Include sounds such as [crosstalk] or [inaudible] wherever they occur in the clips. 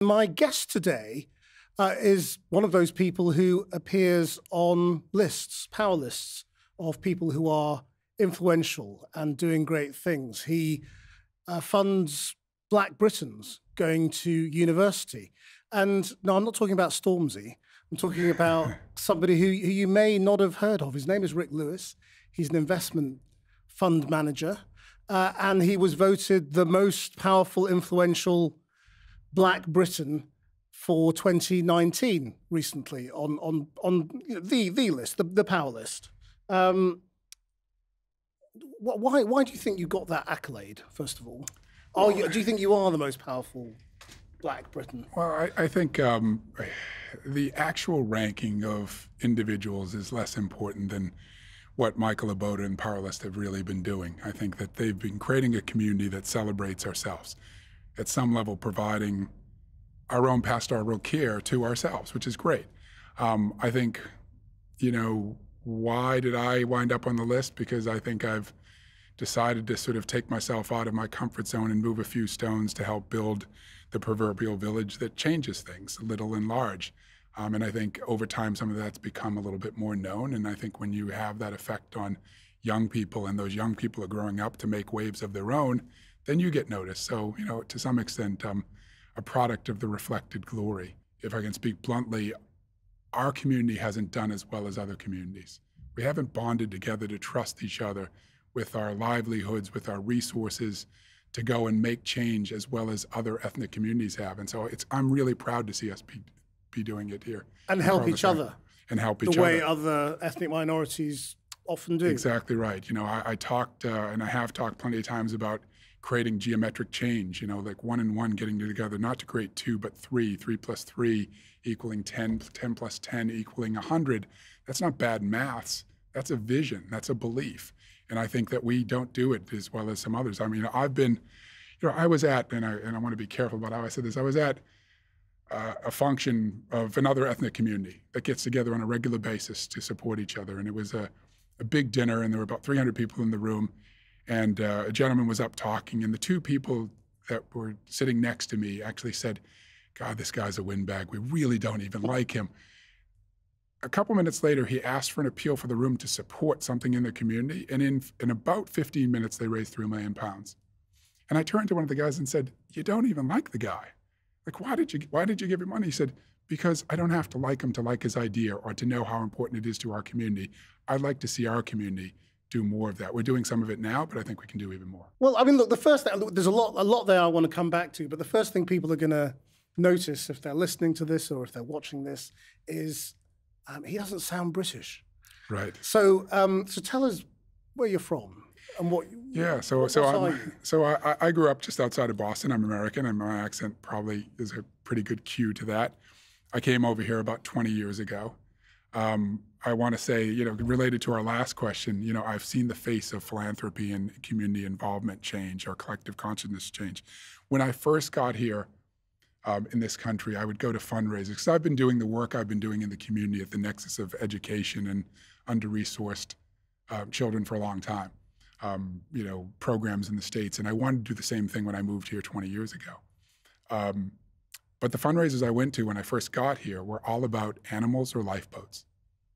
My guest today uh, is one of those people who appears on lists, power lists of people who are influential and doing great things. He uh, funds Black Britons going to university. And no, I'm not talking about Stormzy. I'm talking about [laughs] somebody who, who you may not have heard of. His name is Ric Lewis. He's an investment fund manager. Uh, and he was voted the most powerful, influential Black Briton for 2019 recently on on on you know, the the list, the, the power list. Um, why why do you think you got that accolade? First of all, are you, do you think you are the most powerful Black Briton? Well, I, I think um, the actual ranking of individuals is less important than what Michael Eboda and Powerlist have really been doing. I think that they've been creating a community that celebrates ourselves, at some level providing our own pastoral care to ourselves, which is great. Um, I think, you know, why did I wind up on the list? Because I think I've decided to sort of take myself out of my comfort zone and move a few stones to help build the proverbial village that changes things, little and large. Um, and I think over time, some of that's become a little bit more known. And I think when you have that effect on young people and those young people are growing up to make waves of their own, then you get noticed. So, you know, to some extent, um, a product of the reflected glory. If I can speak bluntly, our community hasn't done as well as other communities. We haven't bonded together to trust each other with our livelihoods, with our resources to go and make change as well as other ethnic communities have. And so it's, I'm really proud to see us be, be doing it here. And help each other. And help each other. The way other ethnic minorities often do. Exactly right. You know, I, I talked uh, and I have talked plenty of times about creating geometric change, you know, like one and one getting together, not to create two, but three, three plus three equaling 10, 10 plus 10 equaling 100. That's not bad maths. That's a vision. That's a belief. And I think that we don't do it as well as some others. I mean, I've been, you know, I was at, and I, and I want to be careful about how I said this, I was at uh, a function of another ethnic community that gets together on a regular basis to support each other. And it was a, a big dinner, and there were about 300 people in the room. And uh, a gentleman was up talking, and the two people that were sitting next to me actually said, God, this guy's a windbag. We really don't even like him. A couple minutes later, he asked for an appeal for the room to support something in the community. And in, in about 15 minutes, they raised 3 million pounds. And I turned to one of the guys and said, You don't even like the guy. Like, why did you, why did you give him money? He said, Because I don't have to like him to like his idea or to know how important it is to our community. I'd like to see our community do more of that. We're doing some of it now, but I think we can do even more. Well, I mean, look, the first thing, there's a lot, a lot there I want to come back to, but the first thing people are going to notice if they're listening to this or if they're watching this is um, he doesn't sound British. Right. So, um, so tell us where you're from and what. Yeah. So, what, so I'm, so I, I grew up just outside of Boston. I'm American, and my accent probably is a pretty good cue to that. I came over here about 20 years ago. Um, I want to say, you know, related to our last question, you know, I've seen the face of philanthropy and community involvement change or collective consciousness change. When I first got here um, in this country, I would go to fundraisers because I've been doing the work I've been doing in the community at the nexus of education and under-resourced uh, children for a long time. Um, you know, programs in the states, and I wanted to do the same thing when I moved here 20 years ago. Um, but the fundraisers I went to when I first got here were all about animals or lifeboats.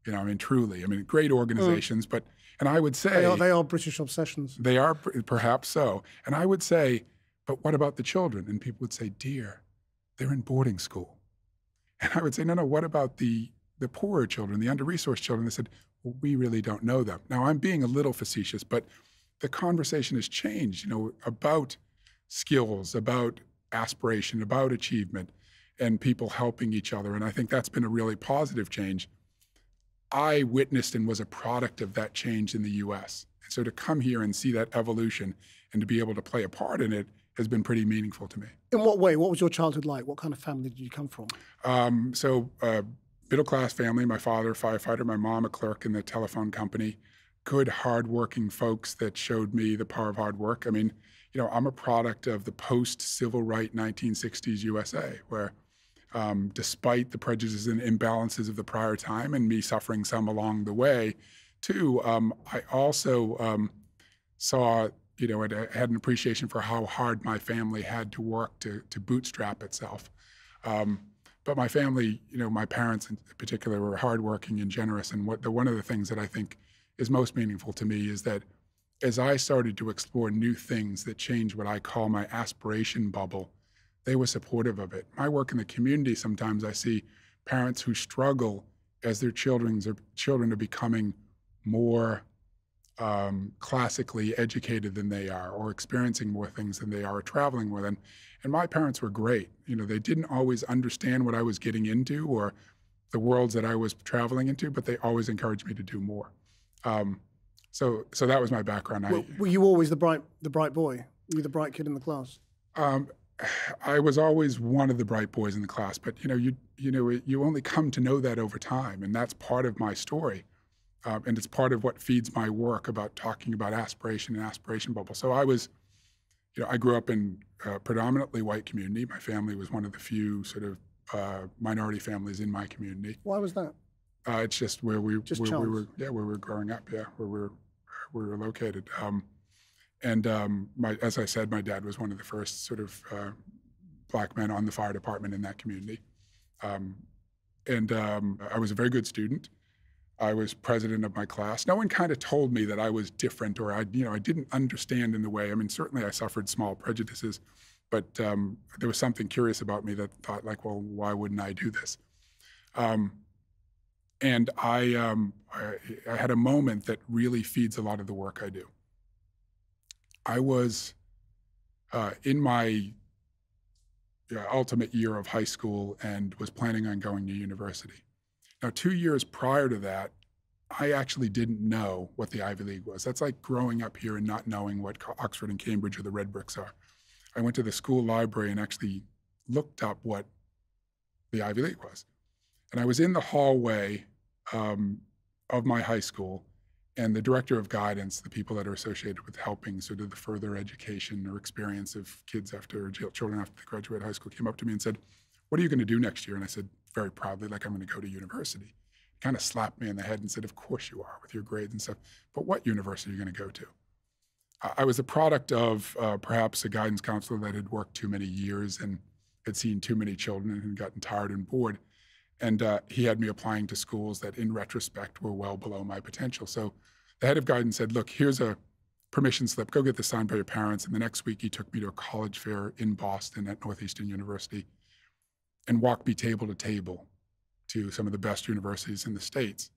You know, I mean, truly, I mean, great mm. organizations, mm. but, and I would say. They are, they are British obsessions. They are perhaps so. And I would say, but what about the children? And people would say, dear, they're in boarding school. And I would say, no, no, what about the, the poorer children, the under-resourced children? They said, well, we really don't know them. Now, I'm being a little facetious, but the conversation has changed, you know, about skills, about aspiration, about achievement, and people helping each other. And I think that's been a really positive change. I witnessed and was a product of that change in the US. And so to come here and see that evolution and to be able to play a part in it has been pretty meaningful to me. In what way? What was your childhood like? What kind of family did you come from? Um, so, uh, middle class family. My father, firefighter. My mom, a clerk in the telephone company. Good, hardworking folks that showed me the power of hard work. I mean, you know, I'm a product of the post-civil right 1960s USA, where um, despite the prejudices and imbalances of the prior time and me suffering some along the way, too, um, I also um, saw, you know, I had an appreciation for how hard my family had to work to, to bootstrap itself. Um, but my family, you know, my parents in particular were hardworking and generous. And what the, one of the things that I think is most meaningful to me is that as I started to explore new things that change what I call my aspiration bubble, they were supportive of it. My work in the community, sometimes I see parents who struggle as their children's are, children are becoming more um, classically educated than they are, or experiencing more things than they are, or traveling more than. And my parents were great. You know, they didn't always understand what I was getting into or the worlds that I was traveling into, but they always encouraged me to do more. Um, so, so that was my background. Were, I, were you always the bright, the bright boy? Were you the bright kid in the class? Um, I was always one of the bright boys in the class, but you know, you you know, you only come to know that over time, and that's part of my story, um, and it's part of what feeds my work about talking about aspiration and aspiration bubble. So I was, you know, I grew up in a predominantly white community. My family was one of the few sort of uh, minority families in my community. Why was that? Uh, it's just where we just where we were, yeah, where we were growing up, yeah, where we were we were located. Um, and um, my, as I said, my dad was one of the first sort of uh, black men on the fire department in that community. Um, and um, I was a very good student. I was president of my class. No one kind of told me that I was different or I, you know, I didn't understand in the way. I mean, certainly I suffered small prejudices, but um, there was something curious about me that thought like, well, why wouldn't I do this? Um, and I, um, I, I had a moment that really feeds a lot of the work I do. I was uh, in my ultimate year of high school and was planning on going to university. Now, two years prior to that, I actually didn't know what the Ivy League was. That's like growing up here and not knowing what Oxford and Cambridge or the Red Bricks are. I went to the school library and actually looked up what the Ivy League was. And I was in the hallway um, of my high school, and the director of guidance, the people that are associated with helping sort of the further education or experience of kids after children after they graduate high school, came up to me and said, "What are you going to do next year?" And I said very proudly, "Like I'm going to go to university." He kind of slapped me in the head and said, "Of course you are with your grades and stuff, but what university are you going to go to?" I was a product of uh, perhaps a guidance counselor that had worked too many years and had seen too many children and gotten tired and bored. And uh, he had me applying to schools that, in retrospect, were well below my potential. So the head of guidance said, Look, here's a permission slip. Go get this signed by your parents. And the next week, he took me to a college fair in Boston at Northeastern University and walked me table to table to some of the best universities in the States.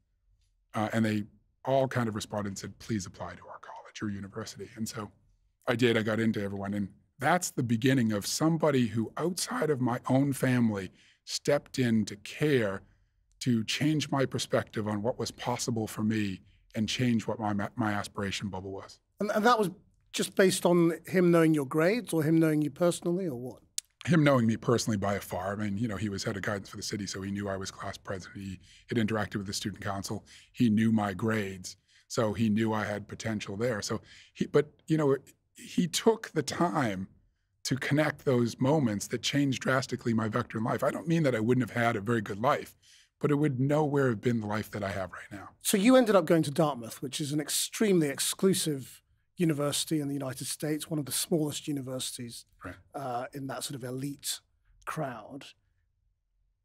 Uh, and they all kind of responded and said, Please apply to our college or university. And so I did. I got into everyone. And that's the beginning of somebody who, outside of my own family, stepped in to care to change my perspective on what was possible for me and change what my, my aspiration bubble was. And, and that was just based on him knowing your grades or him knowing you personally or what? Him knowing me personally by a far. I mean, you know, he was head of guidance for the city, so he knew I was class president. He had interacted with the student council. He knew my grades, so he knew I had potential there. So he, but you know, he took the time to connect those moments that changed drastically my vector in life. I don't mean that I wouldn't have had a very good life, but it would nowhere have been the life that I have right now. So you ended up going to Dartmouth, which is an extremely exclusive university in the United States, one of the smallest universities right. uh, in that sort of elite crowd.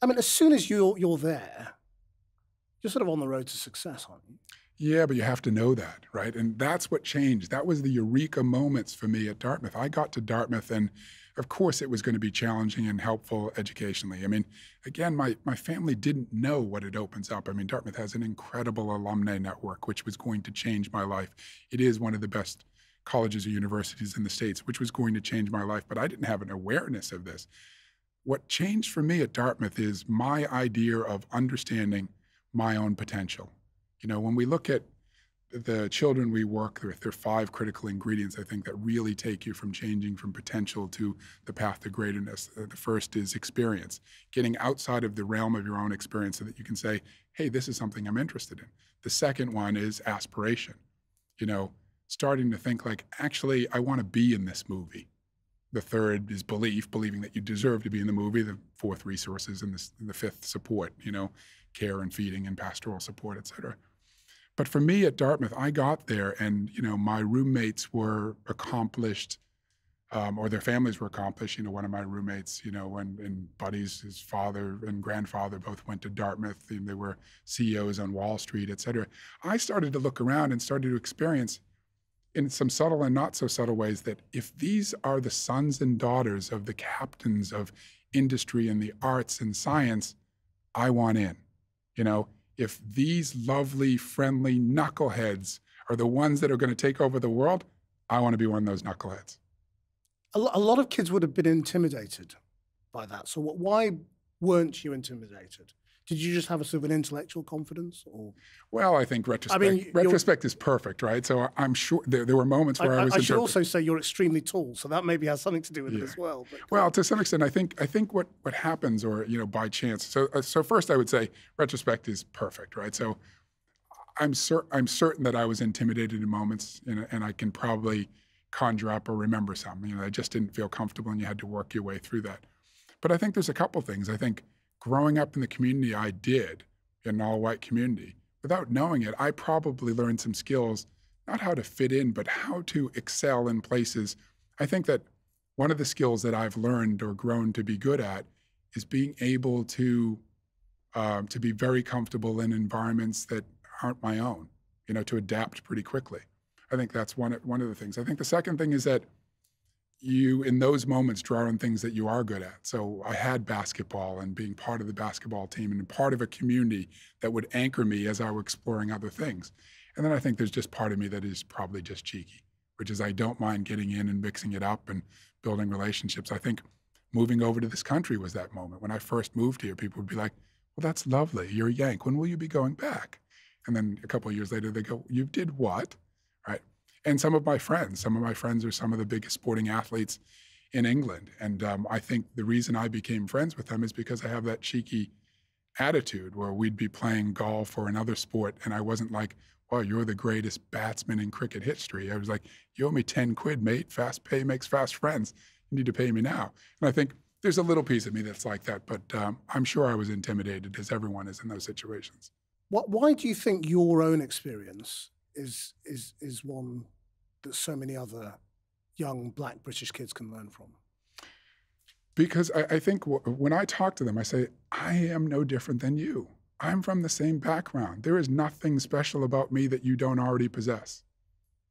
I mean, as soon as you're you're there, you're sort of on the road to success, aren't you? Yeah, but you have to know that, right? And that's what changed. That was the eureka moments for me at Dartmouth. I got to Dartmouth, and of course, it was going to be challenging and helpful educationally. I mean, again, my, my family didn't know what it opens up. I mean, Dartmouth has an incredible alumni network, which was going to change my life. It is one of the best colleges or universities in the States, which was going to change my life, but I didn't have an awareness of this. What changed for me at Dartmouth is my idea of understanding my own potential you know, when we look at the children we work with, there are five critical ingredients, I think, that really take you from changing from potential to the path to greatness. Uh, the first is experience, getting outside of the realm of your own experience so that you can say, hey, this is something I'm interested in. The second one is aspiration, you know, starting to think like, actually, I want to be in this movie. The third is belief, believing that you deserve to be in the movie. The fourth, resources, and the, the fifth, support, you know, care and feeding and pastoral support, et cetera. But for me at Dartmouth, I got there and, you know, my roommates were accomplished um, or their families were accomplished. You know, one of my roommates, you know, when and buddies, his father and grandfather both went to Dartmouth, and they were CEOs on Wall Street, et cetera. I started to look around and started to experience, in some subtle and not so subtle ways, that if these are the sons and daughters of the captains of industry and the arts and science, I want in. You know, if these lovely, friendly knuckleheads are the ones that are going to take over the world, I want to be one of those knuckleheads a, lot of kids would have been intimidated by that. So why weren't you intimidated? Did you just have a sort of an intellectual confidence, or? Well, I think retrospect. I mean, retrospect is perfect, right? So I'm sure there, there were moments where I, I was. I should also say you're extremely tall, so that maybe has something to do with yeah. it as well. But, well, to some extent, I think I think what what happens, or you know, by chance. So uh, so first, I would say retrospect is perfect, right? So I'm certain I'm certain that I was intimidated in moments, and, and I can probably conjure up or remember something. You know, I just didn't feel comfortable and you had to work your way through that. But I think there's a couple things. I think growing up in the community I did, in an all white community, without knowing it, I probably learned some skills, not how to fit in, but how to excel in places. I think that one of the skills that I've learned or grown to be good at is being able to um, to be very comfortable in environments that aren't my own, you know, to adapt pretty quickly. I think that's one one of the things. I think the second thing is that you in those moments draw on things that you are good at. So I had basketball and being part of the basketball team and part of a community that would anchor me as I was exploring other things. And then I think there's just part of me that is probably just cheeky, which is I don't mind getting in and mixing it up and building relationships. I think moving over to this country was that moment. When I first moved here, people would be like, well, that's lovely. You're a Yank. When will you be going back? And then a couple years later, they go, you did what? And some of my friends. Some of my friends are some of the biggest sporting athletes in England. And um, I think the reason I became friends with them is because I have that cheeky attitude where we'd be playing golf or another sport, and I wasn't like, well, you're the greatest batsman in cricket history. I was like, you owe me 10 quid, mate. Fast pay makes fast friends. You need to pay me now. And I think there's a little piece of me that's like that, but um, I'm sure I was intimidated, as everyone is in those situations. What, why do you think your own experience is is is one that so many other young black British kids can learn from? Because I, I think when I talk to them, I say, I am no different than you. I'm from the same background. There is nothing special about me that you don't already possess.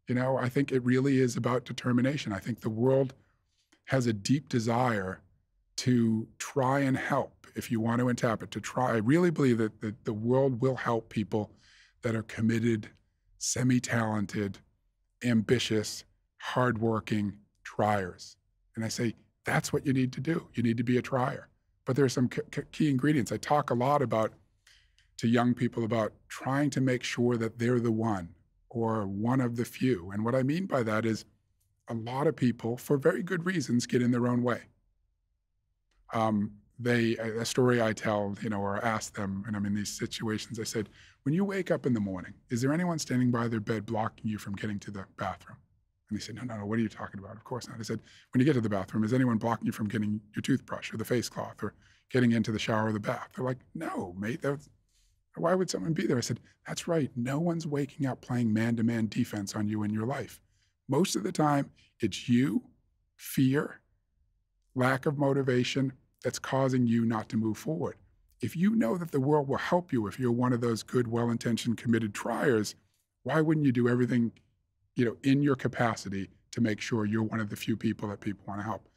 You know, I think it really is about determination. I think the world has a deep desire to try and help, if you want to tap it, to try. I really believe that the, the world will help people that are committed semi talented, ambitious, hardworking triers. And I say, that's what you need to do. You need to be a trier. But there are some key ingredients. I talk a lot about to young people about trying to make sure that they're the one or one of the few. And what I mean by that is a lot of people, for very good reasons, get in their own way. Um, they a story I tell, you know, or ask them, and I'm in these situations. I said, when you wake up in the morning, is there anyone standing by their bed blocking you from getting to the bathroom? And they said, no, no, no. What are you talking about? Of course not. I said, when you get to the bathroom, is anyone blocking you from getting your toothbrush or the face cloth or getting into the shower or the bath? They're like, no, mate. That's, why would someone be there? I said, that's right. No one's waking up playing man-to-man defense on you in your life. Most of the time, it's you, fear, lack of motivation, that's causing you not to move forward. If you know that the world will help you if you're one of those good, well intentioned, committed triers, why wouldn't you do everything you know, in your capacity to make sure you're one of the few people that people want to help?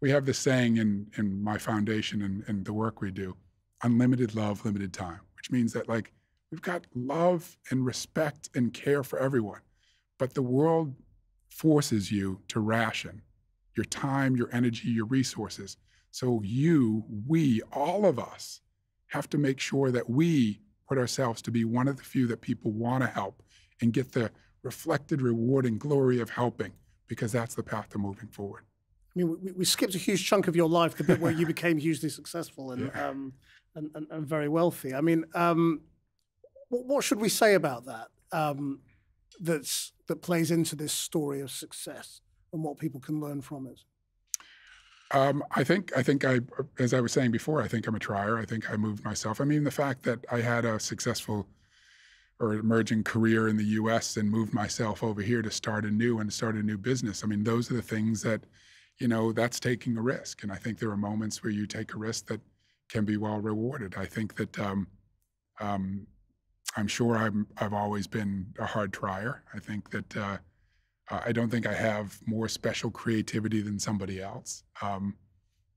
We have this saying in, in my foundation and, and the work we do unlimited love, limited time, which means that like we've got love and respect and care for everyone, but the world forces you to ration your time, your energy, your resources so you, we, all of us have to make sure that we put ourselves to be one of the few that people want to help and get the reflected reward and glory of helping because that's the path to moving forward. I mean, we, we skipped a huge chunk of your life, the bit where you [laughs] became hugely successful and, yeah. um, and, and, and, very wealthy. I mean, um, what, what, should we say about that? Um, that's that plays into this story of success and what people can learn from it. Um, I think I think I, as I was saying before, I think I'm a trier. I think I moved myself. I mean, the fact that I had a successful or emerging career in the U.S. and moved myself over here to start a new and start a new business. I mean, those are the things that you know, that's taking a risk. And I think there are moments where you take a risk that can be well rewarded. I think that um, um, I'm sure I'm, I've always been a hard trier. I think that uh, I don't think I have more special creativity than somebody else. Um,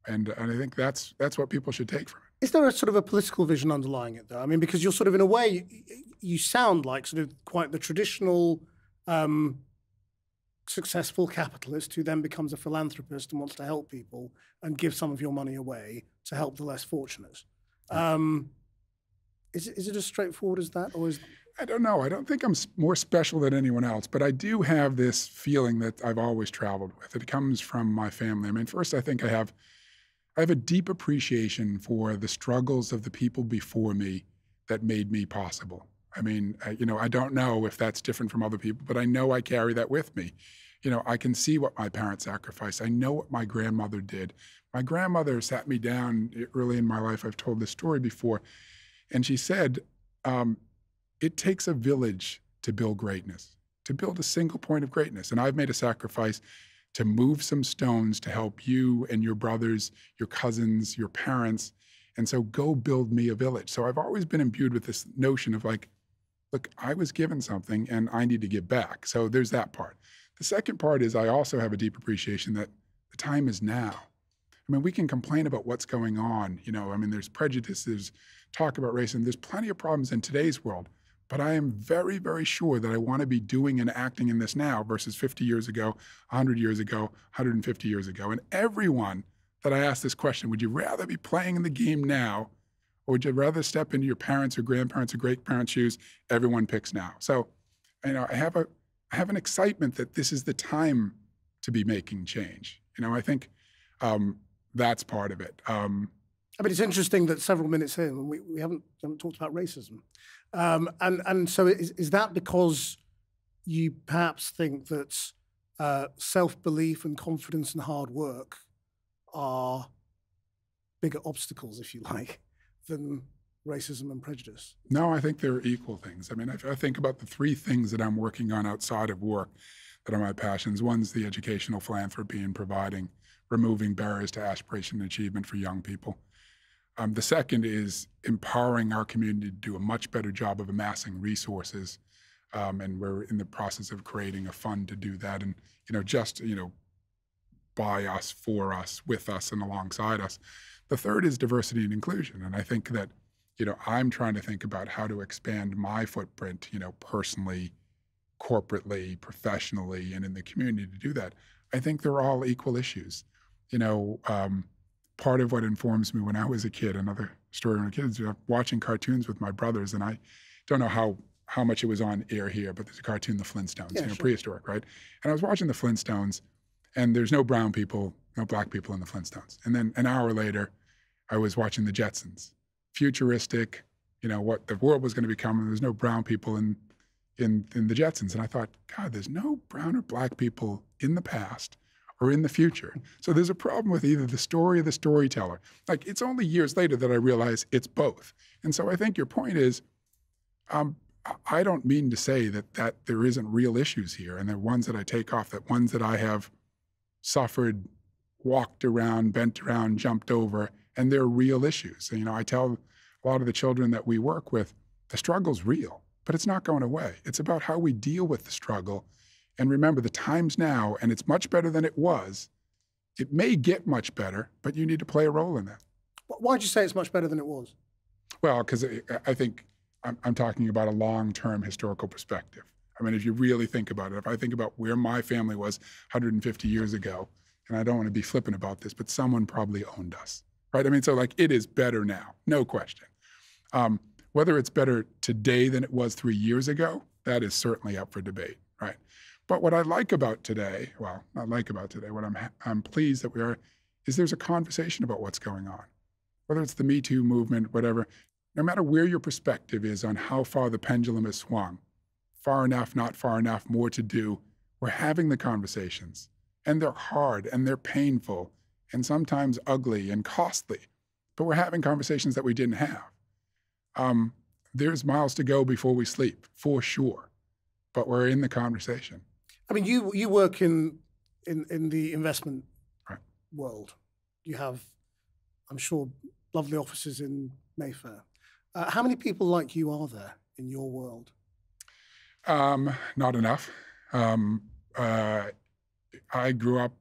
and, and I think that's that's what people should take from it. Is there a sort of a political vision underlying it, though? I mean, because you're sort of, in a way, you, you sound like sort of quite the traditional um, successful capitalist who then becomes a philanthropist and wants to help people and give some of your money away to help the less fortunate. Um, is, it, is it as straightforward as that, or is I don't know. I don't think I'm more special than anyone else, but I do have this feeling that I've always traveled with. It comes from my family. I mean, first, I think I have I have a deep appreciation for the struggles of the people before me that made me possible. I mean, I, you know, I don't know if that's different from other people, but I know I carry that with me. You know, I can see what my parents sacrificed. I know what my grandmother did. My grandmother sat me down early in my life. I've told this story before. And she said, um, It takes a village to build greatness, to build a single point of greatness. And I've made a sacrifice to move some stones to help you and your brothers, your cousins, your parents. And so go build me a village. So I've always been imbued with this notion of like, look, I was given something and I need to give back. So there's that part. The second part is I also have a deep appreciation that the time is now. I mean, we can complain about what's going on. You know, I mean, there's prejudice, there's talk about race, and there's plenty of problems in today's world. But I am very, very sure that I want to be doing and acting in this now versus 50 years ago, 100 years ago, 150 years ago. And everyone that I ask this question, would you rather be playing in the game now or would you rather step into your parents or grandparents or great parents' shoes? Everyone picks now. So, you know, I have a I have an excitement that this is the time to be making change. You know, I think um, that's part of it. Um, I mean, it's interesting that several minutes in, we, we haven't, haven't talked about racism. Um, and and so is, is that because you perhaps think that uh, self belief and confidence and hard work are bigger obstacles, if you like, than racism and prejudice? No, I think they're equal things. I mean, I, I think about the three things that I'm working on outside of work that are my passions. One's the educational philanthropy and providing, removing barriers to aspiration and achievement for young people. Um, the second is empowering our community to do a much better job of amassing resources. Um, and we're in the process of creating a fund to do that. And, you know, just, you know, by us, for us, with us, and alongside us. The third is diversity and inclusion. And I think that, you know, I'm trying to think about how to expand my footprint, you know, personally, corporately, professionally, and in the community to do that. I think they're all equal issues. You know, um, part of what informs me when I was a kid, another story when I was a kid, is uh, watching cartoons with my brothers. And I don't know how, how much it was on air here, but there's a cartoon, The Flintstones, yeah, you know, sure. prehistoric, right? And I was watching The Flintstones, and there's no brown people, no black people in The Flintstones. And then an hour later, I was watching The Jetsons, futuristic, you know, what the world was going to become, and there's no brown people in, in, in The Jetsons. And I thought, God, there's no brown or black people in the past or in the future. So there's a problem with either the story or the storyteller. Like it's only years later that I realize it's both. And so I think your point is, um, I don't mean to say that that there isn't real issues here, and the ones that I take off, that ones that I have suffered, walked around, bent around, jumped over, and they're real issues. you know, I tell a lot of the children that we work with, the struggle's real, but it's not going away. It's about how we deal with the struggle and remember, the time's now, and it's much better than it was. It may get much better, but you need to play a role in that. Why'd you say it's much better than it was? Well, because I think I'm, I'm talking about a long term historical perspective. I mean, if you really think about it, if I think about where my family was 150 years ago, and I don't want to be flippant about this, but someone probably owned us, right? I mean, so like it is better now, no question. Um, whether it's better today than it was three years ago, that is certainly up for debate, right? But what I like about today, well, not like about today, what I'm, I'm pleased that we are, is there's a conversation about what's going on. Whether it's the Me Too movement, whatever, no matter where your perspective is on how far the pendulum has swung, far enough, not far enough, more to do, we're having the conversations. And they're hard and they're painful and sometimes ugly and costly. But we're having conversations that we didn't have. Um, there's miles to go before we sleep, for sure. But we're in the conversation. I mean, you you work in in in the investment world. You have, I'm sure, lovely offices in Mayfair. Uh, how many people like you are there in your world? Um, not enough. Um, uh, I grew up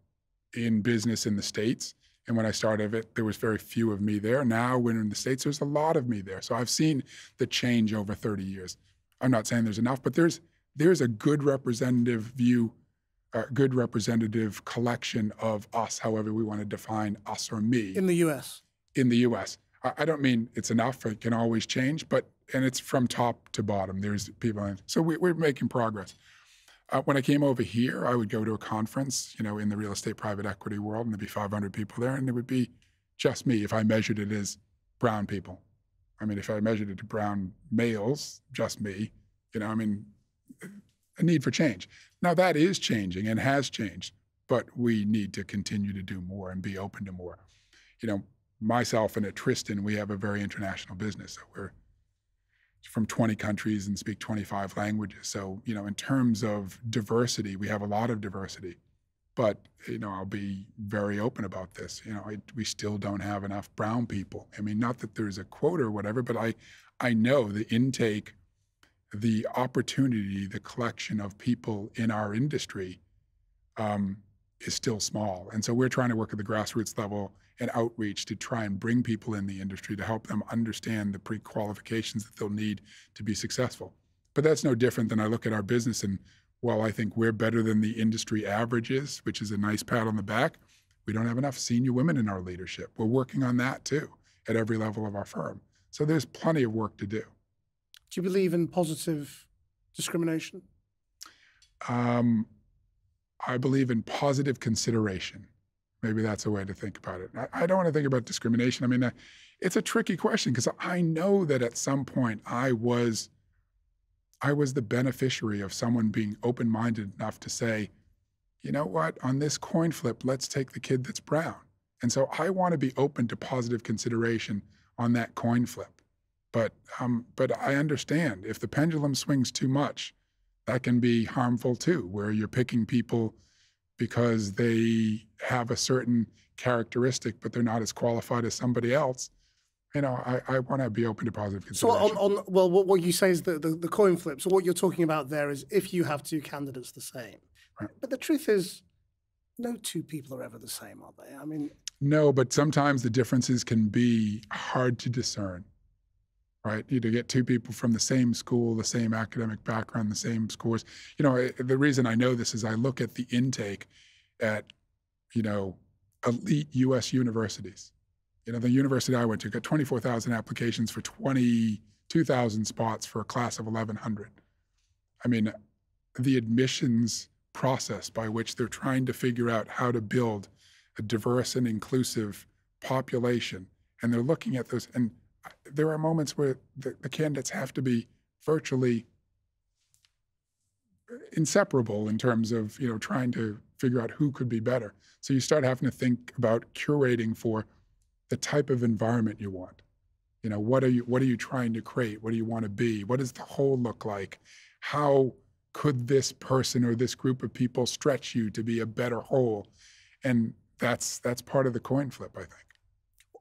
in business in the States. And when I started it, there was very few of me there. Now, when in the States, there's a lot of me there. So I've seen the change over 30 years. I'm not saying there's enough, but there's there's a good representative view, a good representative collection of us, however we want to define us or me. In the US. In the US. I, I don't mean it's enough, it can always change, but and it's from top to bottom. There's people, so we, we're making progress. Uh, when I came over here, I would go to a conference, you know, in the real estate private equity world, and there'd be 500 people there, and it would be just me if I measured it as brown people. I mean, if I measured it to brown males, just me, you know, I mean, a need for change. Now that is changing and has changed, but we need to continue to do more and be open to more. You know, myself and at Tristan, we have a very international business. So we're from 20 countries and speak 25 languages. So, you know, in terms of diversity, we have a lot of diversity. But, you know, I'll be very open about this. You know, I, we still don't have enough brown people. I mean, not that there's a quota or whatever, but I, I know the intake, the opportunity, the collection of people in our industry um, is still small. And so we're trying to work at the grassroots level and outreach to try and bring people in the industry to help them understand the pre-qualifications that they'll need to be successful. But that's no different than I look at our business and while I think we're better than the industry averages, which is a nice pat on the back, we don't have enough senior women in our leadership. We're working on that too at every level of our firm. So there's plenty of work to do. Do you believe in positive discrimination? Um, I believe in positive consideration. Maybe that's a way to think about it. I, I don't want to think about discrimination. I mean, uh, it's a tricky question because I know that at some point I was I was the beneficiary of someone being open-minded enough to say, you know what, on this coin flip, let's take the kid that's brown. And so I want to be open to positive consideration on that coin flip. But um, but I understand if the pendulum swings too much, that can be harmful too, where you're picking people because they have a certain characteristic, but they're not as qualified as somebody else. You know, I, I want to be open to positive consideration. So, on, on well, what, what you say is the, the, the coin flip. So, what you're talking about there is if you have two candidates the same. Right. But the truth is, no two people are ever the same, are they? I mean, no, but sometimes the differences can be hard to discern right? You to get two people from the same school, the same academic background, the same scores. You know, eh, the reason I know this is I look at the intake at, you know, elite U.S. universities. You know, the university I went to got 24,000 applications for 22,000 spots for a class of 1,100. I mean, the admissions process by which they're trying to figure out how to build a diverse and inclusive population, and they're looking at those and there are moments where the, the candidates have to be virtually inseparable in terms of you know trying to figure out who could be better. So you start having to think about curating for the type of environment you want. You know, what are you what are you trying to create? What do you want to be? What does the whole look like? How could this person or this group of people stretch you to be a better whole? And that's that's part of the coin flip, I think.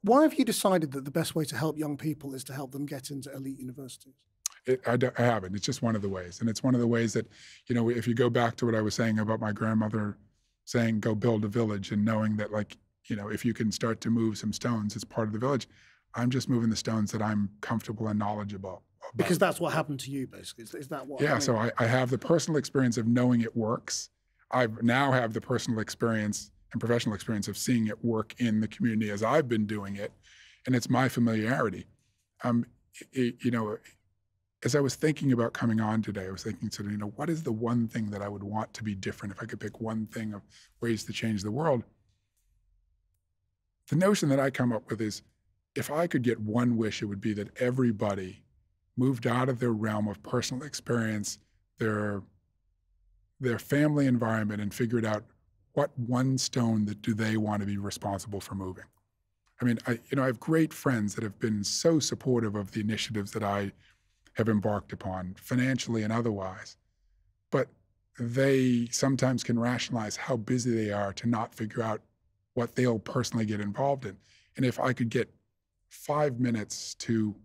Why have you decided that the best way to help young people is to help them get into elite universities? It, I, I, haven't. It's just one of the ways. And it's one of the ways that, you know, if you go back to what I was saying about my grandmother saying, go build a village and knowing that, like, you know, if you can start to move some stones, it's part of the village. I'm just moving the stones that I'm comfortable and knowledgeable about. Because that's what happened to you, basically. Is, is that what? Yeah. I mean? So I, I have the personal experience of knowing it works. I now have the personal experience and professional experience of seeing it work in the community as I've been doing it, and it's my familiarity. Um, it, you know, as I was thinking about coming on today, I was thinking of, you know, what is the one thing that I would want to be different if I could pick one thing of ways to change the world? The notion that I come up with is if I could get one wish, it would be that everybody moved out of their realm of personal experience, their their family environment, and figured out what one stone that do they want to be responsible for moving? I mean, I, you know, I have great friends that have been so supportive of the initiatives that I have embarked upon, financially and otherwise. But they sometimes can rationalize how busy they are to not figure out what they'll personally get involved in. And if I could get five minutes to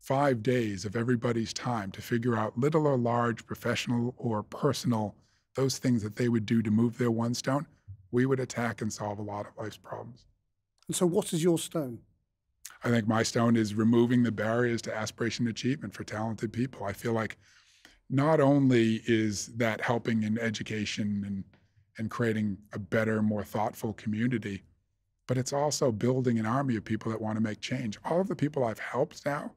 five days of everybody's time to figure out little or large, professional or personal, those things that they would do to move their one stone, we would attack and solve a lot of life's problems. And so, what is your stone? I think my stone is removing the barriers to aspiration and achievement for talented people. I feel like not only is that helping in education and, and creating a better, more thoughtful community, but it's also building an army of people that want to make change. All of the people I've helped now,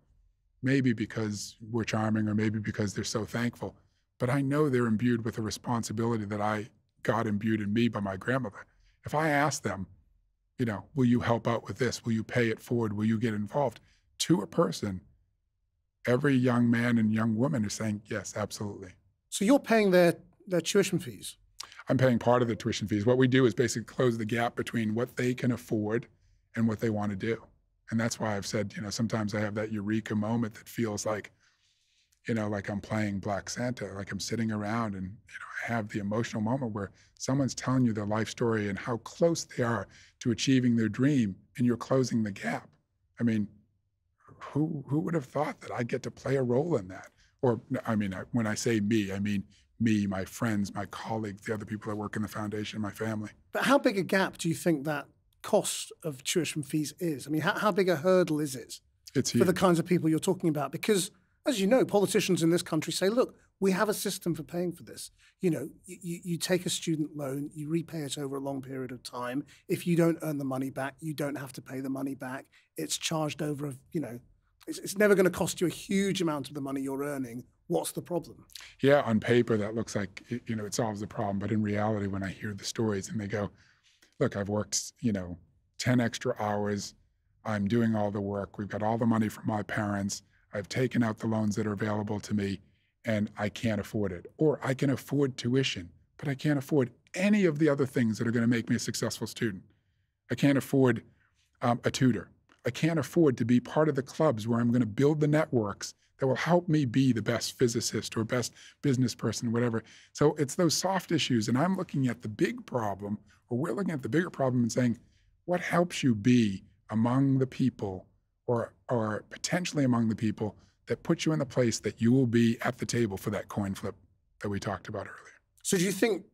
maybe because we're charming or maybe because they're so thankful, but I know they're imbued with a responsibility that I got imbued in me by my grandmother. If I ask them, you know, will you help out with this? Will you pay it forward? Will you get involved? To a person, every young man and young woman is saying, yes, absolutely. So you're paying their, their tuition fees? I'm paying part of the tuition fees. What we do is basically close the gap between what they can afford and what they want to do. And that's why I've said, you know, sometimes I have that eureka moment that feels like, you know, like I'm playing Black Santa, like I'm sitting around and, you know, I have the emotional moment where someone's telling you their life story and how close they are to achieving their dream and you're closing the gap. I mean, who who would have thought that I'd get to play a role in that? Or I mean, when I say me, I mean me, my friends, my colleagues, the other people that work in the foundation, my family. But how big a gap do you think that cost of tuition fees is? I mean, how, how big a hurdle is it it's for the kinds of people you're talking about? Because as you know, politicians in this country say, look, we have a system for paying for this. You know, you, you take a student loan, you repay it over a long period of time. If you don't earn the money back, you don't have to pay the money back. It's charged over, a, you know, it's, it's never going to cost you a huge amount of the money you're earning. What's the problem? Yeah, on paper, that looks like, you know, it solves the problem. But in reality, when I hear the stories and they go, look, I've worked, you know, 10 extra hours. I'm doing all the work. We've got all the money from my parents. I've taken out the loans that are available to me and I can't afford it. Or I can afford tuition, but I can't afford any of the other things that are going to make me a successful student. I can't afford um, a tutor. I can't afford to be part of the clubs where I'm going to build the networks that will help me be the best physicist or best business person, whatever. So it's those soft issues. And I'm looking at the big problem, or we're looking at the bigger problem and saying, what helps you be among the people or, or potentially among the people that put you in the place that you will be at the table for that coin flip that we talked about earlier? So do you think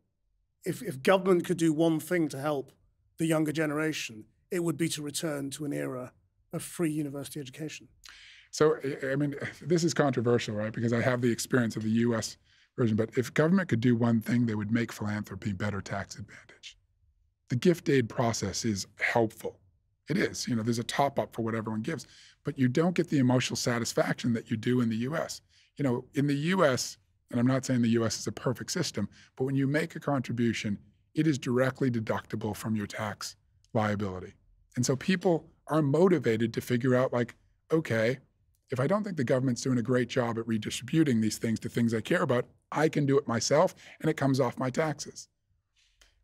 if, if government could do one thing to help the younger generation, it would be to return to an era of free university education? So, I mean, [laughs] this is controversial, right? Because I have the experience of the US version, but if government could do one thing, they would make philanthropy better tax advantage. The gift aid process is helpful. It is. You know, there's a top up for what everyone gives, but you don't get the emotional satisfaction that you do in the US. You know, in the US, and I'm not saying the US is a perfect system, but when you make a contribution, it is directly deductible from your tax liability. And so people are motivated to figure out, like, okay, if I don't think the government's doing a great job at redistributing these things to things I care about, I can do it myself and it comes off my taxes.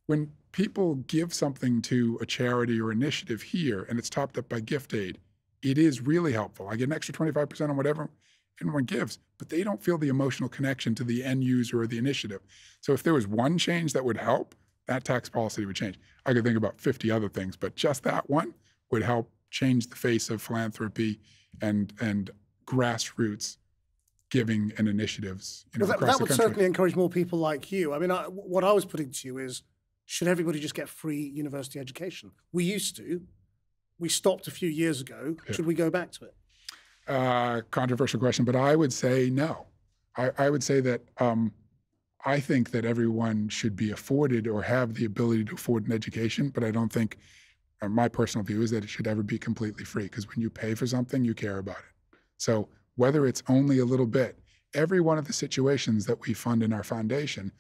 When people give something to a charity or initiative here and it's topped up by gift aid, it is really helpful. I get an extra 25% on whatever anyone gives, but they don't feel the emotional connection to the end user or the initiative. So if there was one change that would help, that tax policy would change. I could think about 50 other things, but just that one would help change the face of philanthropy and and grassroots giving and initiatives. You know, well, that, that would certainly encourage more people like you. I mean, I, what I was putting to you is, should everybody just get free university education? We used to. We stopped a few years ago. Yeah. Should we go back to it? Uh, controversial question, but I would say no. I, I would say that um, I think that everyone should be afforded or have the ability to afford an education, but I don't think uh, my personal view is that it should ever be completely free because when you pay for something, you care about it. So whether it's only a little bit, every one of the situations that we fund in our foundation,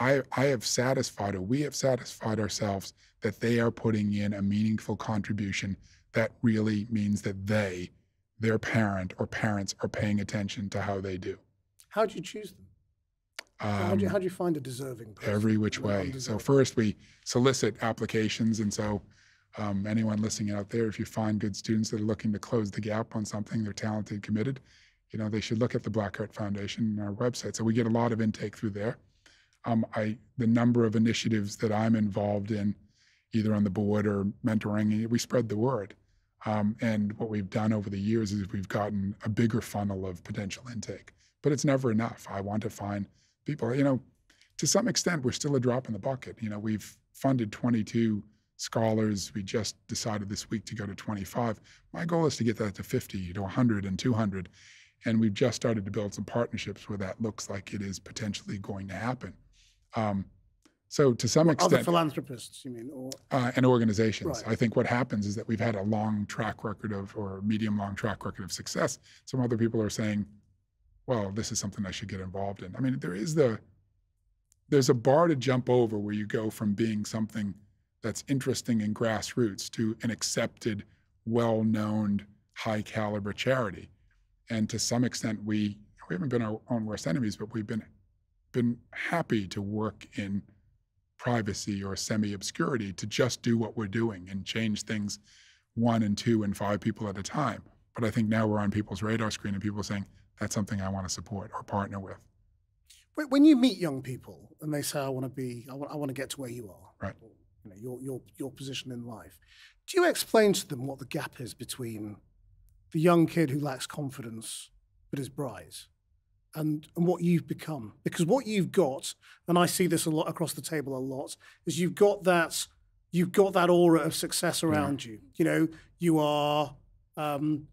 I, I have satisfied or we have satisfied ourselves that they are putting in a meaningful contribution that really means that they, their parent or parents, are paying attention to how they do. How do you choose them? Um, how, do you, how do you find a deserving person? Every which way. So first we solicit applications, and so um, anyone listening out there, if you find good students that are looking to close the gap on something, they're talented, committed, you know, they should look at the Black Heart Foundation and our website. So we get a lot of intake through there. Um, I the number of initiatives that I'm involved in, either on the board or mentoring. We spread the word. Um, and what we've done over the years is we've gotten a bigger funnel of potential intake. But it's never enough. I want to find people, you know, to some extent, we're still a drop in the bucket. You know, we've funded 22 scholars. We just decided this week to go to 25. My goal is to get that to 50 to 100 and 200. And we've just started to build some partnerships where that looks like it is potentially going to happen. Um, so to some extent, other philanthropists, you mean, or uh, and organizations. Right. I think what happens is that we've had a long track record of, or medium long track record of success. Some other people are saying, "Well, this is something I should get involved in." I mean, there is the there's a bar to jump over where you go from being something that's interesting and grassroots to an accepted, well-known, high caliber charity. And to some extent, we we haven't been our own worst enemies, but we've been been happy to work in privacy or semi obscurity to just do what we're doing and change things one and two and five people at a time. But I think now we're on people's radar screen and people are saying, that's something I want to support or partner with. When you meet young people and they say, I want to be, I want, I want to get to where you are, right. you know, your, your, your position in life, do you explain to them what the gap is between the young kid who lacks confidence but is bright and, and what you've become. Because what you've got, and I see this a lot across the table a lot, is you've got that you've got that aura of success around yeah. you. You know, you are um,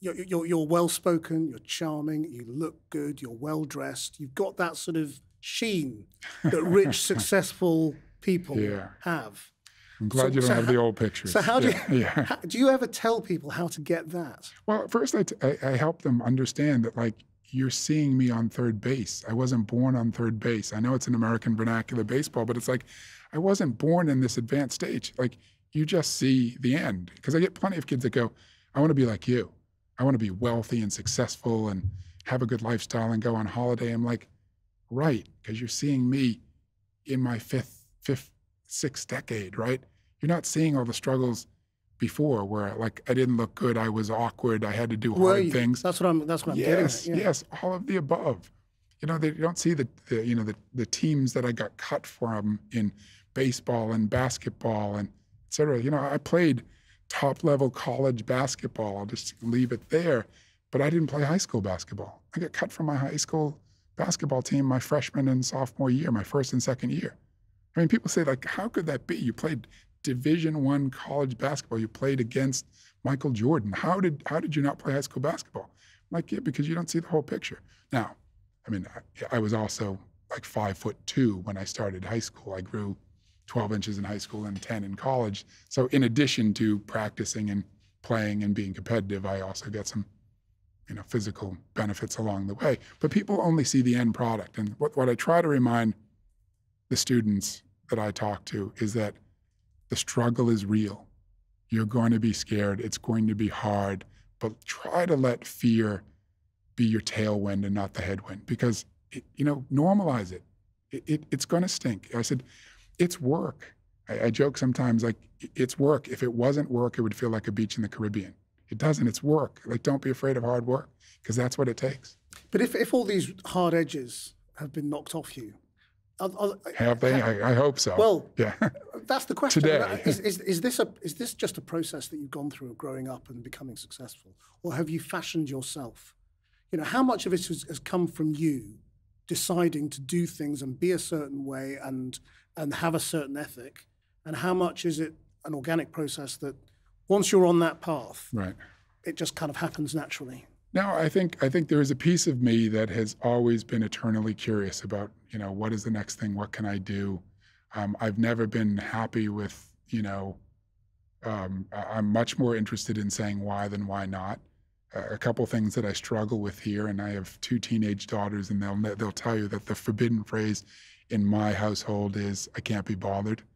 you're, you're, you're well spoken, you're charming, you look good, you're well dressed. You've got that sort of sheen that rich, [laughs] successful people yeah. have. I'm glad so, you don't so have the old pictures. So how do yeah, you, yeah. How, do you ever tell people how to get that? Well, first I, t- I, I help them understand that like you're seeing me on third base. I wasn't born on third base. I know it's an American vernacular baseball, but it's like I wasn't born in this advanced stage. Like you just see the end. Because I get plenty of kids that go, I want to be like you. I want to be wealthy and successful and have a good lifestyle and go on holiday. I'm like, right, because you're seeing me in my fifth, fifth, sixth decade, right? You're not seeing all the struggles before where like I didn't look good, I was awkward, I had to do hard things. That's what I'm that's what I'm yes, getting at. Yeah. Yes, all of the above. You know, they don't see the, the you know the, the teams that I got cut from in baseball and basketball and et cetera. You know, I played top level college basketball. I'll just leave it there. But I didn't play high school basketball. I got cut from my high school basketball team my freshman and sophomore year, my first and second year. I mean, people say like, how could that be? You played Division One college basketball. You played against Michael Jordan. How did how did you not play high school basketball? I'm like, yeah, because you don't see the whole picture. Now, I mean, I, I was also like five foot two when I started high school. I grew 12 inches in high school and 10 in college. So in addition to practicing and playing and being competitive, I also get some, you know, physical benefits along the way. But people only see the end product. And what, what I try to remind the students that I talk to is that the struggle is real. You're going to be scared. It's going to be hard, but try to let fear be your tailwind and not the headwind because, it, you know, normalize it. it, it it's going to stink. I said, it's work. I, I joke sometimes like, it's work. If it wasn't work, it would feel like a beach in the Caribbean. It doesn't. It's work. Like, don't be afraid of hard work because that's what it takes. But if, if all these hard edges have been knocked off you, are, have they? I, I, hope so. Well, yeah. [laughs] that's the question. Today, is, is, is, this a is this just a process that you've gone through of growing up and becoming successful, or have you fashioned yourself? You know, how much of it has, has come from you deciding to do things and be a certain way and and have a certain ethic, and how much is it an organic process that once you're on that path, right, it just kind of happens naturally. No, I think I think there is a piece of me that has always been eternally curious about, you know, what is the next thing? What can I do? Um, I've never been happy with, you know, um, I'm much more interested in saying why than why not. A couple things that I struggle with here, and I have two teenage daughters, and they'll they'll tell you that the forbidden phrase in my household is "I can't be bothered." [laughs]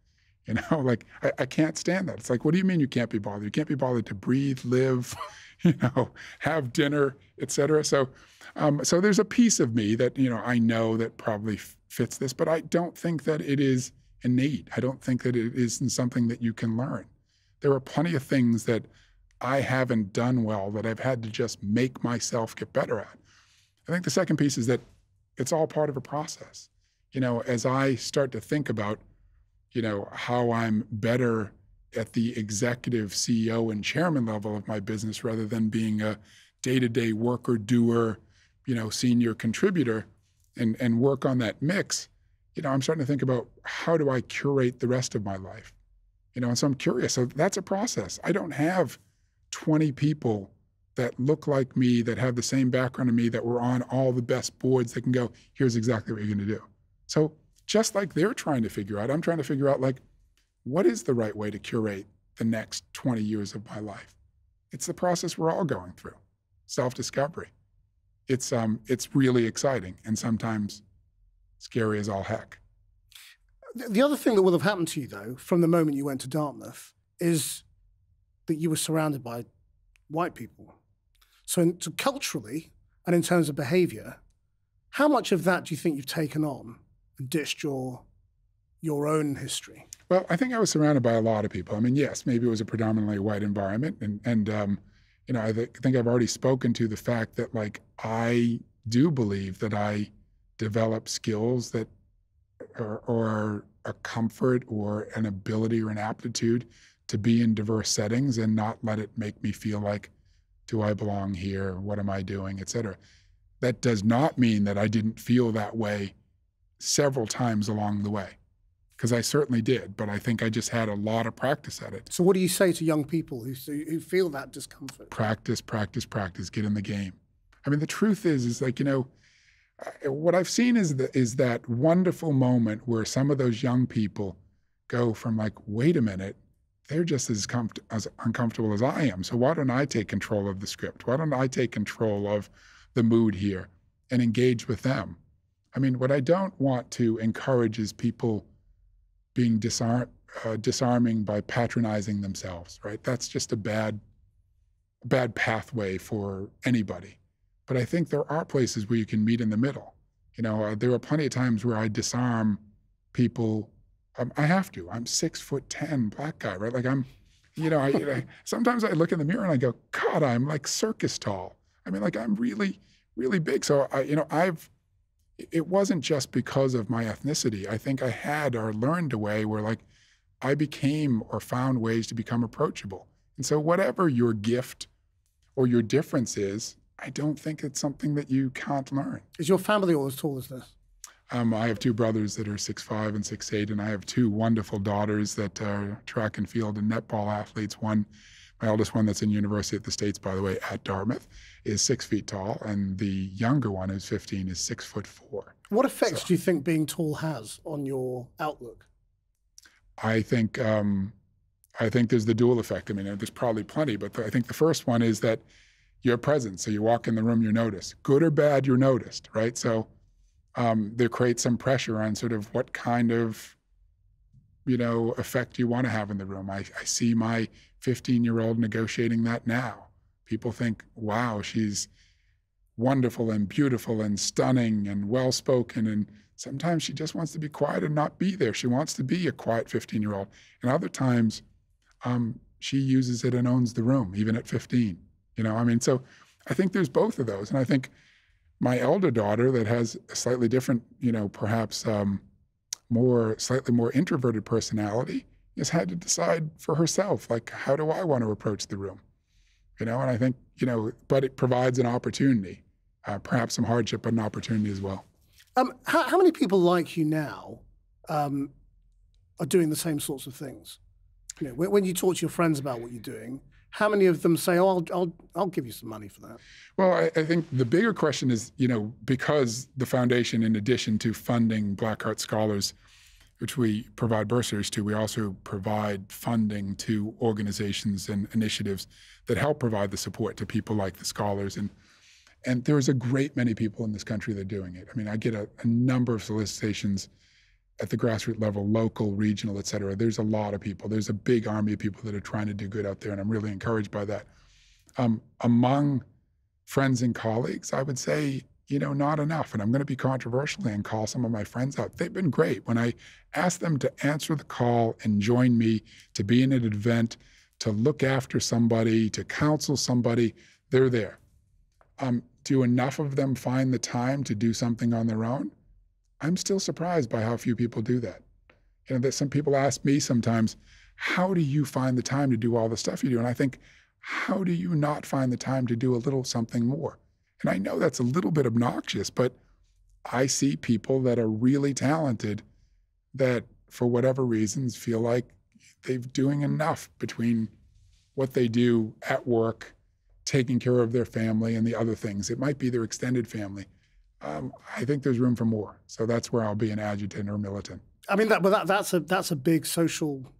You know, like I, I can't stand that. It's like, what do you mean you can't be bothered? You can't be bothered to breathe, live. [laughs] you know, have dinner, etc. So, um, so there's a piece of me that you know I know that probably fits this, but I don't think that it is innate. I don't think that it isn't something that you can learn. There are plenty of things that I haven't done well that I've had to just make myself get better at. I think the second piece is that it's all part of a process. You know, as I start to think about you know, how I'm better at the executive CEO and chairman level of my business rather than being a day-to-day worker doer, you know, senior contributor and and work on that mix, you know, I'm starting to think about how do I curate the rest of my life? You know, and so I'm curious. So that's a process. I don't have 20 people that look like me, that have the same background as me, that were on all the best boards that can go, here's exactly what you're going to do. So just like they're trying to figure out, I'm trying to figure out like, what is the right way to curate the next 20 years of my life? It's the process we're all going through, self-discovery. It's um, it's really exciting and sometimes scary as all heck. The other thing that will have happened to you, though, from the moment you went to Dartmouth, is that you were surrounded by white people. So, in, so culturally and in terms of behavior, how much of that do you think you've taken on and dished your your own history? Well, I think I was surrounded by a lot of people. I mean, yes, maybe it was a predominantly white environment, and and um, you know, I th- think I've already spoken to the fact that like I do believe that I develop skills that or, or a comfort or an ability or an aptitude to be in diverse settings and not let it make me feel like do I belong here? What am I doing, et cetera. That does not mean that I didn't feel that way several times along the way, because I certainly did, but I think I just had a lot of practice at it. So, what do you say to young people who, who feel that discomfort? Practice, practice, practice, get in the game. I mean, the truth is, is like, you know, what I've seen is, the, is that wonderful moment where some of those young people go from like, wait a minute, they're just as, comf- as uncomfortable as I am. So why don't I take control of the script? Why don't I take control of the mood here and engage with them? I mean, what I don't want to encourage is people being disarm, uh, disarming by patronizing themselves, right? That's just a bad, bad pathway for anybody. But I think there are places where you can meet in the middle. You know, uh, there are plenty of times where I disarm people um, I have to. I'm six foot ten, black guy, right? Like I'm, you know, I, I, [laughs] sometimes I look in the mirror and I go, God, I'm like circus tall. I mean, like I'm really, really big. So I, you know, I've. It wasn't just because of my ethnicity. I think I had or learned a way where like I became or found ways to become approachable. And so whatever your gift or your difference is, I don't think it's something that you can't learn. Is your family all as tall as this? Um, I have two brothers that are six five and six eight, and I have two wonderful daughters that are track and field and netball athletes. One, my oldest one, that's in University of the States, by the way, at Dartmouth, is six feet tall, and the younger one, who's 15, is six foot four. What effects so, do you think being tall has on your outlook? I think um, I think there's the dual effect. I mean, there's probably plenty, but the, I think the first one is that you're present. So you walk in the room, you're noticed. Good or bad, you're noticed, right? So um, there creates some pressure on sort of what kind of you know effect you want to have in the room. I, I see my 15 year old negotiating that now. People think, wow, she's wonderful and beautiful and stunning and well spoken. And sometimes she just wants to be quiet and not be there. She wants to be a quiet 15 year old. And other times, um, she uses it and owns the room, even at 15. You know, I mean, so I think there's both of those. And I think my elder daughter that has a slightly different, you know, perhaps um, more, slightly more introverted personality has had to decide for herself, like, how do I want to approach the room? You know, and I think, you know, but it provides an opportunity, uh, perhaps some hardship, but an opportunity as well. Um, how, how, many people like you now um, are doing the same sorts of things? You know, when, when you talk to your friends about what you're doing, how many of them say, "Oh, I'll, I'll, I'll give you some money for that"? Well, I, I, think the bigger question is, you know, because the foundation, in addition to funding Black Heart Scholars, which we provide bursaries to, we also provide funding to organizations and initiatives that help provide the support to people like the scholars and. And there's a great many people in this country that are doing it. I mean, I get a, a number of solicitations at the grassroots level, local, regional, et cetera. There's a lot of people. There's a big army of people that are trying to do good out there, and I'm really encouraged by that. Um, among friends and colleagues, I would say, you know, not enough. And I'm going to be controversial and call some of my friends out. They've been great. When I ask them to answer the call and join me to be in an event, to look after somebody, to counsel somebody, they're there. Um, do enough of them find the time to do something on their own? I'm still surprised by how few people do that. You know, that some people ask me sometimes, how do you find the time to do all the stuff you do? And I think, how do you not find the time to do a little something more? And I know that's a little bit obnoxious, but I see people that are really talented that, for whatever reasons, feel like they're doing enough between what they do at work, taking care of their family, and the other things. It might be their extended family. Um, I think there's room for more. So that's where I'll be an adjutant or militant. I mean, that, but that, that's a that's a big social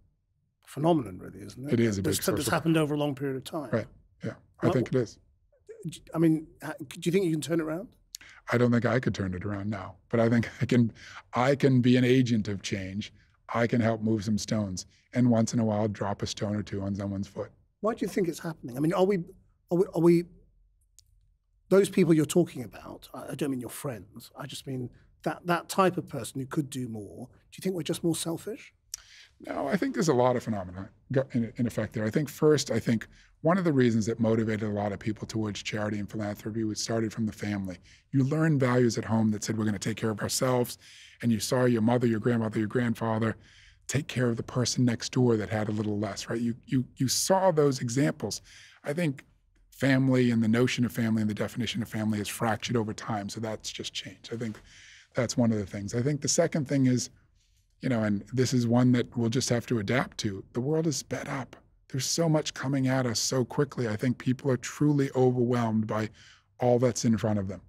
phenomenon, really, isn't it? It is a big that's, that's happened over a long period of time. Right. Yeah, I Well- think it is. I mean, do you think you can turn it around? I don't think I could turn it around now, but I think I can. I can be an agent of change. I can help move some stones, and once in a while, drop a stone or two on someone's foot. Why do you think it's happening? I mean, are we, are we, are we those people you're talking about? I don't mean your friends. I just mean that that type of person who could do more. Do you think we're just more selfish? No, I think there's a lot of phenomena in, effect there. I think first, I think one of the reasons that motivated a lot of people towards charity and philanthropy was started from the family. You learned values at home that said we're going to take care of ourselves, and you saw your mother, your grandmother, your grandfather take care of the person next door that had a little less. Right? You you you saw those examples. I think family and the notion of family and the definition of family has fractured over time, so that's just changed. I think that's one of the things. I think the second thing is you know, and this is one that we'll just have to adapt to. The world is sped up. There's so much coming at us so quickly. I think people are truly overwhelmed by all that's in front of them.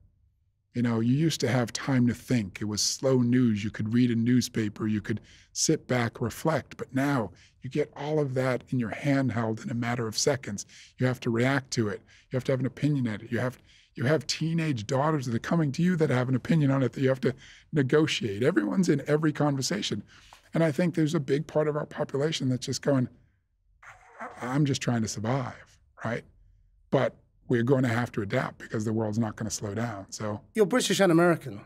You know, you used to have time to think. It was slow news. You could read a newspaper, you could sit back, reflect. But now you get all of that in your handheld in a matter of seconds. You have to react to it. You have to have an opinion at it. You have you have teenage daughters that are coming to you that have an opinion on it that you have to negotiate. Everyone's in every conversation. And I think there's a big part of our population that's just going, "I- I'm just trying to survive, right? But we're going to have to adapt because the world's not going to slow down. So You're British and American.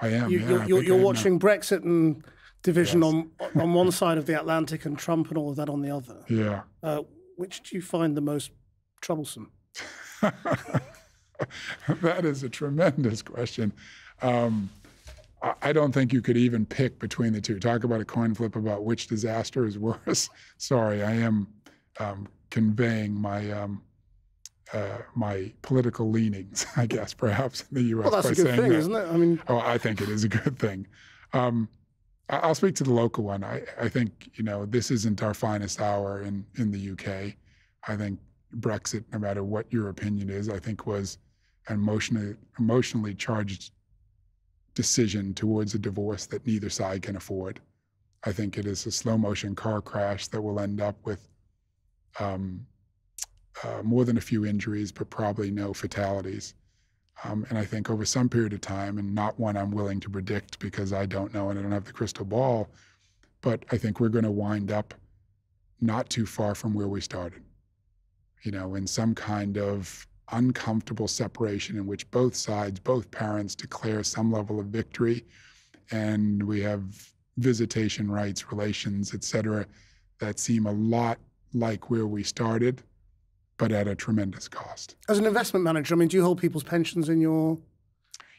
I am. You, yeah, you're I you're, you're I am now. watching Brexit and division Yes. on on one [laughs] side of the Atlantic and Trump and all of that on the other. Yeah. Uh, which do you find the most troublesome? [laughs] that is a tremendous question. Um, I- I don't think you could even pick between the two. Talk about a coin flip about which disaster is worse. [laughs] Sorry, I am um, conveying my um, uh, my political leanings, [laughs] I guess, perhaps in the U.S. Well, that's by a good saying thing, that. isn't it? I mean, Oh, I think it is a good thing. Um, I'll speak to the local one. I, I think you know this isn't our finest hour in in the UK. I think Brexit, no matter what your opinion is, I think was an emotionally emotionally charged decision towards a divorce that neither side can afford. I think it is a slow motion car crash that will end up with um, uh, more than a few injuries, but probably no fatalities. Um, and I think over some period of time, and not one I'm willing to predict because I don't know and I don't have the crystal ball, but I think we're going to wind up not too far from where we started. You know, in some kind of uncomfortable separation in which both sides, both parents declare some level of victory, and we have visitation rights, relations, et cetera, that seem a lot like where we started, but at a tremendous cost. as an investment manager, I mean, do you hold people's pensions in your?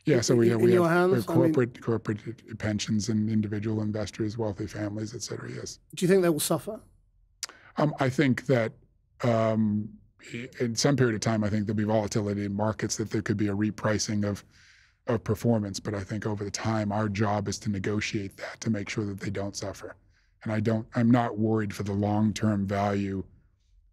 Yeah, so we in- have, in we your have, we hands? have I mean- corporate corporate pensions and individual investors, wealthy families, et cetera. Yes, Do you think they will suffer? um, I think that um, in some period of time, I think there'll be volatility in markets that there could be a repricing of of performance. But I think over the time, our job is to negotiate that to make sure that they don't suffer. And I don't. I'm not worried for the long term value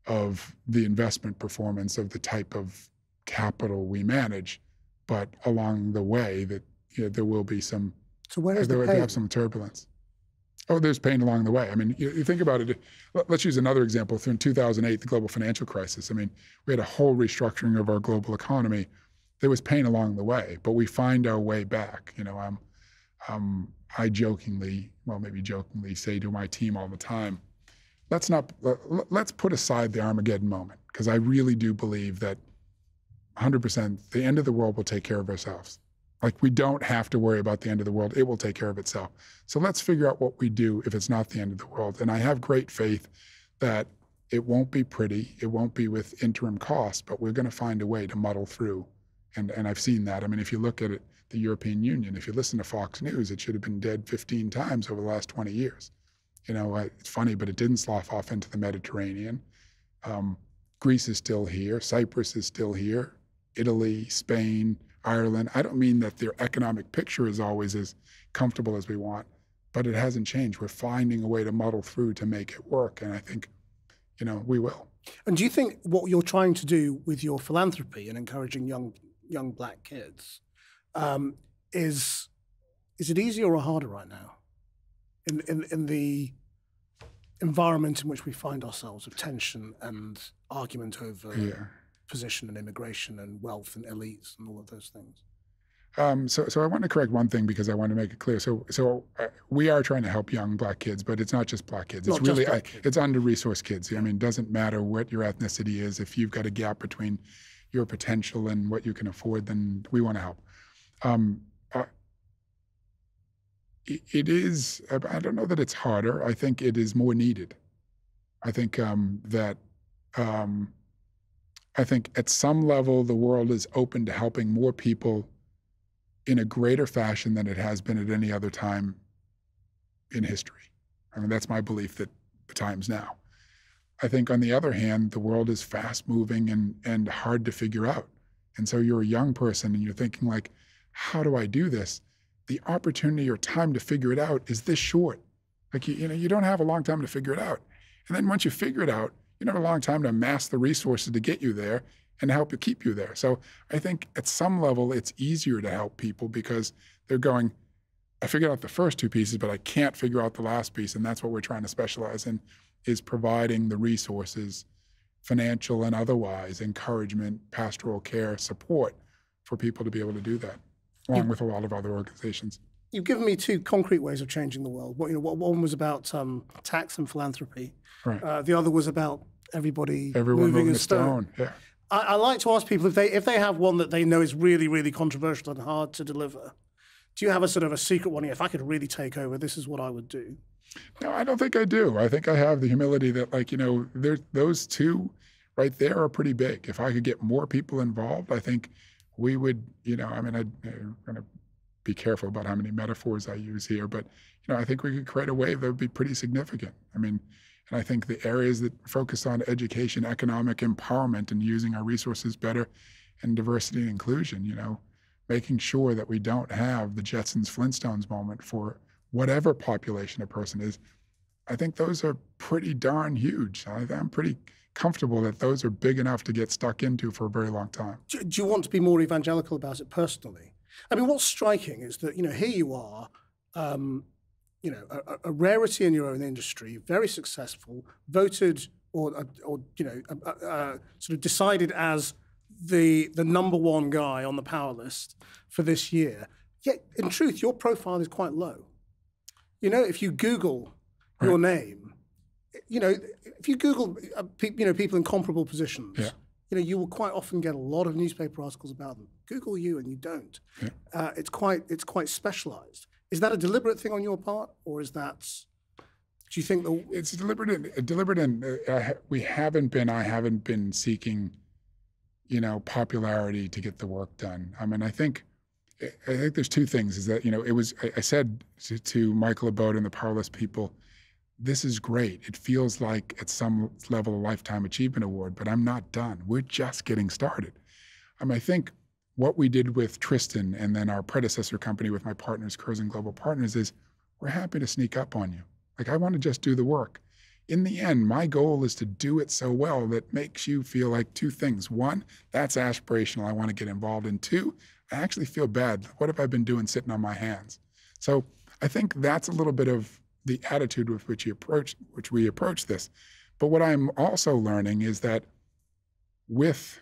of the investment performance of the type of capital we manage. But along the way, that you know, there will be some So where is there the would have pain? some turbulence. Oh, there's pain along the way. I mean, you, you think about it. let- Let's use another example. Through 2008, the global financial crisis. I mean, we had a whole restructuring of our global economy. There was pain along the way, but we find our way back. You know, I'm, um, I jokingly, well, maybe jokingly, say to my team all the time, let's not let, let's put aside the Armageddon moment because I really do believe that 100% the end of the world will take care of ourselves. Like we don't have to worry about the end of the world. It will take care of itself. So let's figure out what we do if it's not the end of the world. And I have great faith that it won't be pretty. It won't be with interim costs, but we're going to find a way to muddle through. And, and I've seen that. I mean, if you look at it, the European Union, if you listen to Fox News, it should have been dead 15 times over the last 20 years. You know, it's funny, but it didn't slough off into the Mediterranean. Um, Greece is still here. Cyprus is still here. Italy, Spain, Ireland. I don't mean that their economic picture is always as comfortable as we want, but it hasn't changed. We're finding a way to muddle through to make it work. And I think, you know, we will. And do you think what you're trying to do with your philanthropy and encouraging young young black kids um, is is it easier or harder right now in, in in the environment in which we find ourselves of tension and argument over Yeah. position and immigration and wealth and elites and all of those things? Um, so, so I want to correct one thing because I want to make it clear. So, so uh, we are trying to help young black kids, but it's not just black kids. It's Not really I, kids. it's under-resourced kids. I mean, it doesn't matter what your ethnicity is. If you've got a gap between your potential and what you can afford, then we want to help. Um, uh, it, is. I don't know that it's harder. I think it is more needed. I think um, that. Um, I think at some level the world is open to helping more people in a greater fashion than it has been at any other time in history. I mean, that's my belief that the time's now. I think, on the other hand, the world is fast moving and, and hard to figure out. And so you're a young person and you're thinking, like, how do I do this? The opportunity or time to figure it out is this short. Like, you, you know, you don't have a long time to figure it out. And then once you figure it out, you don't have a long time to amass the resources to get you there and to help you keep you there. So I think at some level it's easier to help people because they're going, I figured out the first two pieces, but I can't figure out the last piece. And that's what we're trying to specialize in is providing the resources, financial and otherwise, encouragement, pastoral care, support for people to be able to do that, along with a lot of other organizations. You've given me two concrete ways of changing the world. What you know, one was about um, tax and philanthropy. Right. Uh, the other was about everybody Everyone moving, moving a a stone. Yeah. I, I like to ask people if they if they have one that they know is really really controversial and hard to deliver. Do you have a sort of a secret one? If I could really take over, this is what I would do. No, I don't think I do. I think I have the humility that, like, you know, there, those two right there are pretty big. If I could get more people involved, I think we would, you know, I mean, I, I'm going to be careful about how many metaphors I use here, but, you know, I think we could create a wave that would be pretty significant. I mean, and I think the areas that focus on education, economic empowerment, and using our resources better, and diversity and inclusion, you know, making sure that we don't have the Jetsons Flintstones moment for whatever population a person is, I think those are pretty darn huge. I, I'm pretty comfortable that those are big enough to get stuck into for a very long time. Do, do you want to be more evangelical about it personally? I mean, what's striking is that you know here you are, um, you know, a, a- rarity in your own industry, very successful, voted or uh, or you know, uh, uh, sort of decided as the the number one guy on the power list for this year. Yet, in truth, your profile is quite low. You know, if you Google your name, you know, if you Google, uh, pe- you know, people in comparable positions, Yeah. you know, you will quite often get a lot of newspaper articles about them. Google you, and you don't. Uh, it's quite, it's quite specialized. Is that a deliberate thing on your part, or is that? Do you think the It's deliberate. And, deliberate, and uh, we haven't been. I haven't been seeking, you know, popularity to get the work done. I mean, I think, I think there's two things. Is that you know, it was. I, I said to, to Michael Eboda and the Powerlist people, this is great. It feels like at some level a lifetime achievement award, but I'm not done. We're just getting started. Um, I think what we did with Tristan and then our predecessor company with my partners, Curzon Global Partners, is we're happy to sneak up on you. Like I want to just do the work. In the end, my goal is to do it so well that makes you feel like two things. One, that's aspirational. I want to get involved. And two, I actually feel bad. What have I been doing sitting on my hands? So I think that's a little bit of the attitude with which which we approach this. But what I'm also learning is that with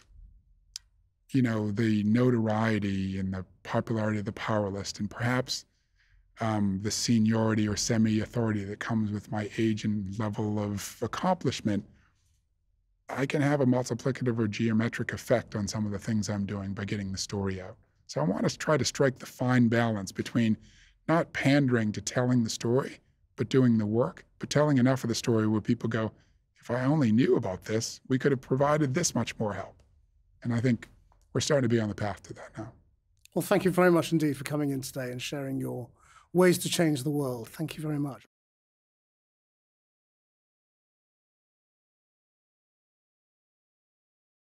you know the notoriety and the popularity of the power list and perhaps um, the seniority or semi-authority that comes with my age and level of accomplishment i can have a multiplicative or geometric effect on some of the things i'm doing by getting the story out so i want to try to strike the fine balance between not pandering to telling the story but doing the work but telling enough of the story where people go if i only knew about this we could have provided this much more help and i think we're starting to be on the path to that now Well, thank you very much indeed for coming in today and sharing your ways to change the world. Thank you very much.